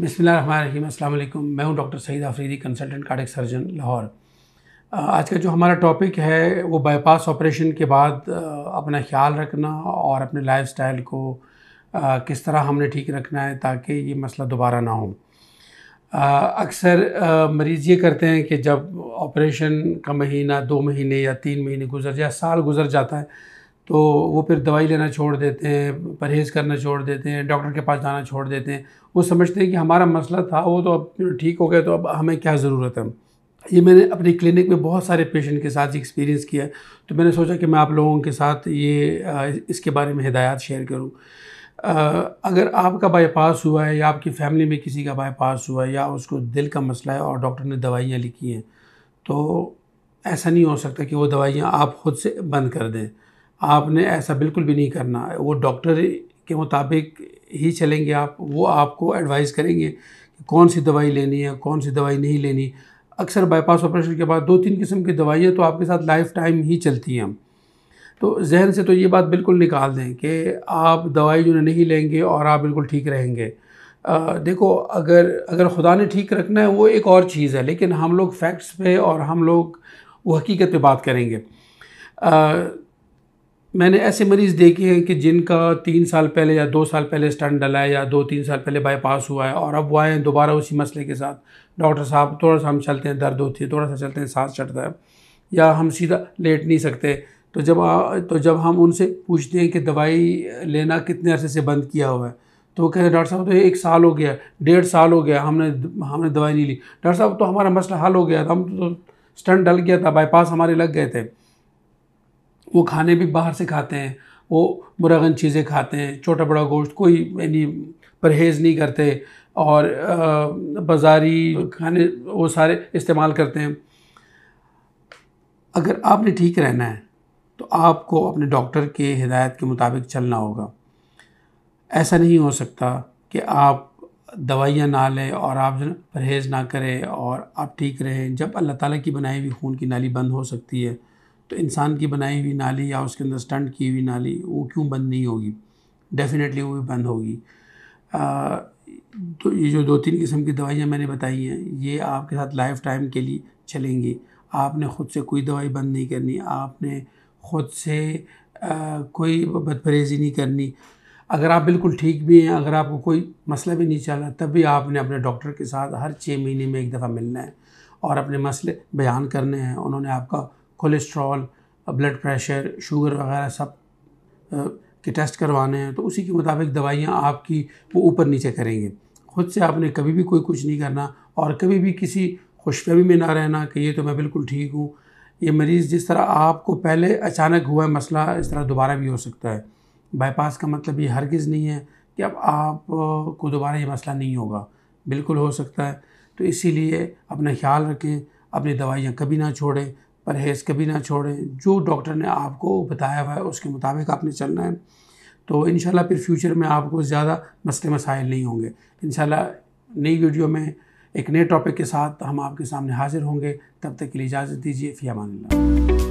بسم اللہ الرحمن الرحیم، السلام علیکم۔ میں ہوں doctor Saeed Afridi consultant cardiac surgeon Lahore. آج کا جو ہمارا ٹاپک ہے، وہ بائی پاس آپریشن کے بعد اپنا خیال رکھنا اور اپنے لائف سٹائل کو کس طرح ہم نے ٹھیک رکھنا ہے تاکہ یہ مسئلہ دوبارہ نہ ہو۔ اکثر مریض یہ کرتے ہیں کہ جب آپریشن کا مہینہ، دو مہینے یا تین مہینے گزر جائے، سال گزر جاتا ہے تو وہ پھر دوائی لینا چھوڑ دیتے ہیں، پرہیز کرنا چھوڑ دیتے ہیں، ڈاکٹر کے پاس جانا چھوڑ دیتے ہیں۔ وہ سمجھتے ہیں کہ ہمارا مسئلہ تھا، وہ تو اب ٹھیک ہو گیا تو اب ہمیں کیا ضرورت ہے؟ یہ میں نے اپنی کلینک میں بہت سارے پیشنٹ کے ساتھ ایکسپیرینس کیا۔ ہے تو میں نے سوچا کہ میں آپ لوگوں کے ساتھ یہ اس کے بارے میں ہدایات شیئر کروں۔ اگر آپ کا بائی پاس ہوا ہے یا آپ کی فیملی میں کسی کا بائی پاس ہوا ہے یا اس کو دل کا مسئلہ ہے اور ڈاکٹر نے دوائیاں لکھی ہیں، تو ایسا نہیں ہو سکتا کہ وہ دوائیاں آپ خود سے بند کر دیں۔ آپ نے ایسا بالکل بھی نہیں کرنا۔ وہ ڈاکٹر کے مطابق ہی چلیں گے آپ، وہ آپ کو ایڈوائز کریں گے کہ کون سی دوائی لینی ہے، کون سی دوائی نہیں لینی۔ اکثر بائی پاس آپریشن کے بعد دو تین قسم کی دوائیاں تو آپ کے ساتھ لائف ٹائم ہی چلتی ہیں۔ تو ذہن سے تو یہ بات بالکل نکال دیں کہ آپ دوائی جو نہیں لیں گے اور آپ بالکل ٹھیک رہیں گے۔ دیکھو، اگر اگر خدا نے ٹھیک رکھنا ہے، وہ ایک اور چیز ہے، لیکن ہم لوگ فیکٹس پہ اور ہم لوگ وہ حقیقت پہ بات کریں گے۔ میں نے ایسے مریض دیکھے ہیں کہ جن کا تین سال پہلے یا دو سال پہلے اسٹنٹ ڈلا ہے یا دو تین سال پہلے بائی پاس ہوا ہے اور اب وہ آئے ہیں دوبارہ اسی مسئلے کے ساتھ۔ ڈاکٹر صاحب، تھوڑا سا ہم چلتے ہیں، درد ہوتی ہے، تھوڑا سا چلتے ہیں، سانس چڑھتا ہے۔ یا ہم سیدھا لیٹ نہیں سکتے۔ تو جب تو جب ہم ان سے پوچھتے ہیں کہ دوائی لینا کتنے عرصے سے بند کیا ہوا ہے، تو وہ کہتے ہیں، ڈاکٹر صاحب، تو ایک سال ہو گیا، ڈیڑھ سال ہو گیا، ہم نے ہم نے دوائی نہیں لی۔ ڈاکٹر صاحب، تو ہمارا مسئلہ حل ہو گیا۔ تھا ہم تو اسٹنٹ ڈل گیا تھا، بائی پاس ہمارے لگ گئے تھے۔ وہ کھانے بھی باہر سے کھاتے ہیں، وہ مرغن چیزیں کھاتے ہیں، چھوٹا بڑا گوشت، کوئی یعنی پرہیز نہیں کرتے اور بازاری کھانے وہ سارے استعمال کرتے ہیں۔ اگر آپ نے ٹھیک رہنا ہے تو آپ کو اپنے ڈاکٹر کے ہدایت کے مطابق چلنا ہوگا۔ ایسا نہیں ہو سکتا کہ آپ دوائیاں نہ لیں اور آپ پرہیز نہ کریں اور آپ ٹھیک رہیں۔ جب اللہ تعالیٰ کی بنائی ہوئی خون کی نالی بند ہو سکتی ہے تو انسان کی بنائی ہوئی نالی یا اس کے اندر سٹنٹ کی ہوئی نالی وہ کیوں بند نہیں ہوگی؟ ڈیفینیٹلی وہ بھی بند ہوگی۔ تو یہ جو دو تین قسم کی دوائیاں میں نے بتائی ہیں، یہ آپ کے ساتھ لائف ٹائم کے لیے چلیں گی۔ آپ نے خود سے کوئی دوائی بند نہیں کرنی، آپ نے خود سے کوئی بد پرہیزی نہیں کرنی۔ اگر آپ بالکل ٹھیک بھی ہیں، اگر آپ کو کوئی مسئلہ بھی نہیں چل رہا، تب بھی آپ نے اپنے ڈاکٹر کے ساتھ ہر چھ مہینے میں ایک دفعہ ملنا ہے اور اپنے مسئلے بیان کرنے ہیں۔ انہوں نے آپ کا کولیسٹرول بلڈ پریشر شوگر وغیرہ سب uh, کے ٹیسٹ کروانے ہیں، تو اسی کے مطابق دوائیاں آپ کی وہ اوپر نیچے کریں گے۔ خود سے آپ نے کبھی بھی کوئی کچھ نہیں کرنا اور کبھی بھی کسی خوش فہمی میں نہ رہنا کہ یہ تو میں بالکل ٹھیک ہوں۔ یہ مریض جس طرح آپ کو پہلے اچانک ہوا ہے، مسئلہ اس طرح دوبارہ بھی ہو سکتا ہے۔ بائی پاس کا مطلب یہ ہرگز نہیں ہے کہ اب آپ uh, کو دوبارہ یہ مسئلہ نہیں ہوگا۔ بالکل ہو سکتا ہے۔ تو اسی لیے اپنا خیال رکھیں، اپنی دوائیاں کبھی نہ چھوڑیں۔ پرہیز کبھی نہ چھوڑیں۔ جو ڈاکٹر نے آپ کو بتایا ہوا ہے، اس کے مطابق آپ نے چلنا ہے۔ تو انشاءاللہ پھر فیوچر میں آپ کو زیادہ مسئلے مسائل نہیں ہوں گے۔ انشاءاللہ نئی ویڈیو میں ایک نئے ٹاپک کے ساتھ ہم آپ کے سامنے حاضر ہوں گے۔ تب تک کے لیے اجازت دیجیے فی امان اللہ۔